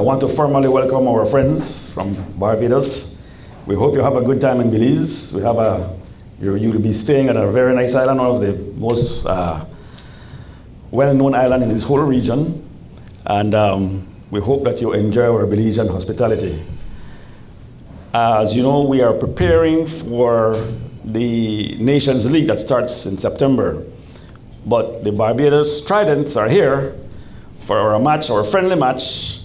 I want to formally welcome our friends from Barbados. We hope you have a good time in Belize. We have a, you'll be staying at a very nice island, one of the most uh, well-known island in this whole region. And um, we hope that you enjoy our Belizean hospitality. As you know, we are preparing for the Nations League that starts in September. But the Barbados Tridents are here for our match, our friendly match,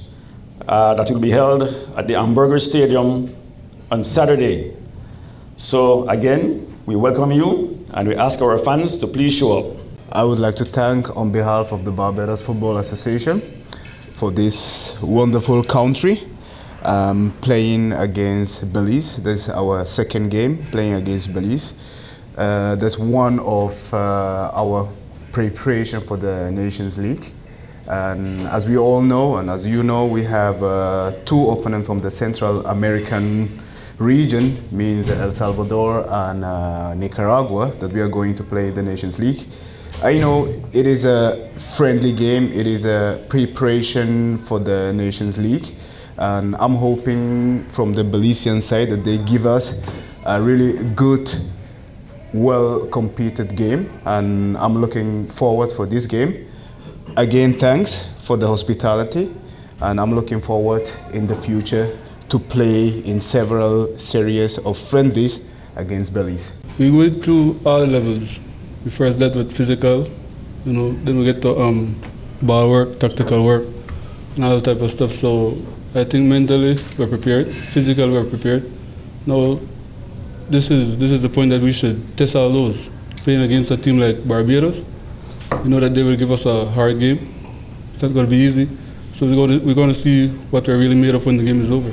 that will be held at the Ambergris Stadium on Saturday. So again, we welcome you and we ask our fans to please show up. I would like to thank on behalf of the Barbados Football Association for this wonderful country um, playing against Belize. This is our second game playing against Belize. Uh, that's one of uh, our preparation for the Nations League. And as we all know, and as you know, we have uh, two opponents from the Central American region, means El Salvador and uh, Nicaragua, that we are going to play the Nations League. I know it is a friendly game, it is a preparation for the Nations League, and I'm hoping from the Belizean side that they give us a really good well competed game and I'm looking forward for this game. Again, thanks for the hospitality and I'm looking forward in the future to play in several series of friendlies against Belize. We went through all the levels. We first dealt with physical, you know, then we get to um, ball work, tactical work, and all type of stuff. So I think mentally we're prepared, physically we're prepared. Now this is this is the point that we should test our those. Playing against a team like Barbados, we know that they will give us a hard game. It's not going to be easy. So we're going to, we're going to see what they're really made of when the game is over.